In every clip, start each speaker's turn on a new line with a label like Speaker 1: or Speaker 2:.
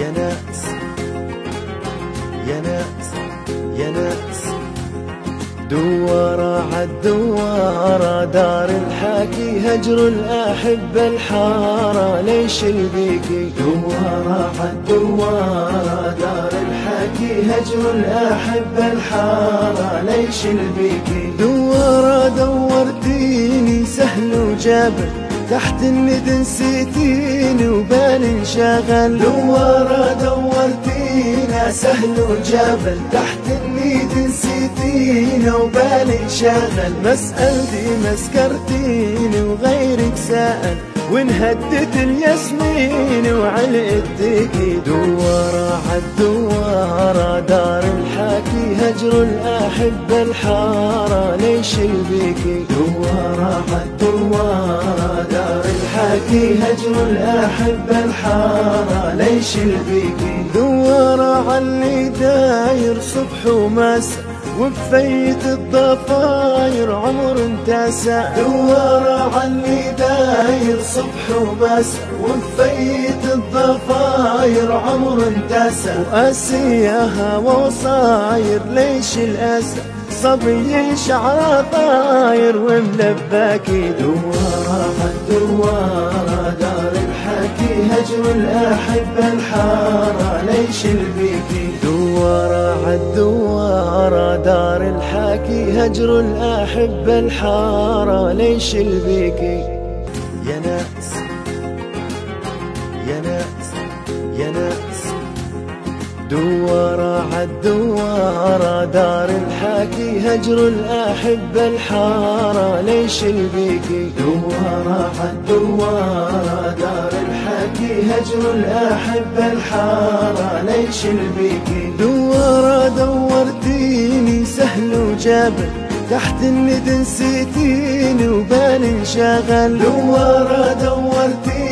Speaker 1: يا ناس يا ناس يا ناس. دوارة عالدوارة دار الحكي هجر الأحبة الحارة. ليش البيكي؟ دوارة عالدوارة دار الحكي هجر الأحبة الحارة. ليش البيكي؟ دوارة دورتيني سهل وجابر. تحت الند نسيتيني وبال انشغل. دوارة دورتينا سهل وجبل. تحت الند نسيتينا وبال انشغل. مسألتي مسكرتيني وغيرك سأل. وانهدت الياسمين وعلقتك دوارة عالدوارة دار الحكي هجر الأحبة الحارة. ليش البيكي دوارة عالدوارة الحكي هجر الأحبة الحارة ليش البيكي دوارة عاللي داير صبح ومساء وبفيت الضفاير عمر انتسى. دوارة عني داير صبح ومساء وبفيت الضفاير عمر انتسى. واسيها وصاير ليش الأسى؟ صبي شعر طاير وملباكي دوارة الدوارة دار الحكي هجر الأحبة الحارة ليش البيكي دوارة عالدوارة دار الحكي هجر الأحبة الحارة ليش البيكي يا ناس يا ناس يا ناس. دوارة عالدوارة دار الحكي هجر الأحبة الحارة. ليش البيكي؟ دوارة عالدوارة دار الحكي هجر الأحبة الحارة. ليش البيكي؟ دوارة دورتيني سهل وجابر تحت الند نسيتيني وبال انشغل. دوارة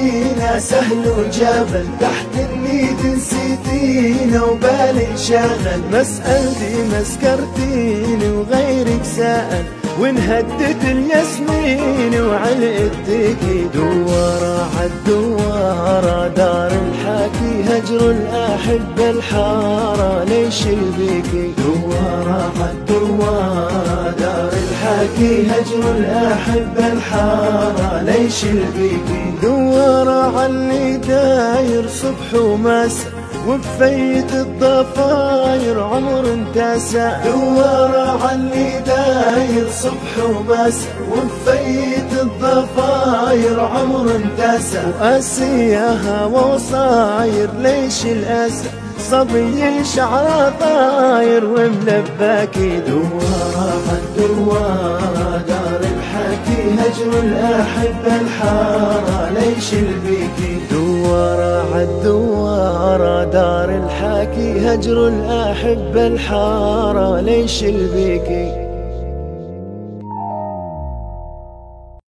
Speaker 1: دورتينا سهل وجبل تحت الند نسيتينا وبال انشغل. مسألتي مسكرتيني وغيرك سأل. وانهدت الياسمين وعلقتك دوارة عالدوارة دار الحكي هجر الأحبة الحارة. ليش البيكي دوارة عالدوارة هجر الأحبة الحارة ليش البيكي دوارة عاللي داير صبح ومساء وبفيت الضفاير عمر انتسى. دوارة عاللي داير صبح ومساء وبفيت الضفاير عمر انتسى. واسيها وصاير ليش الأسى؟ صبي شعر طاير وملباكي دوارة هجر الأحبة الحارة ليش البيكي دوارة عالدوارة دار الحكي هجر الأحبة الحارة ليش البيكي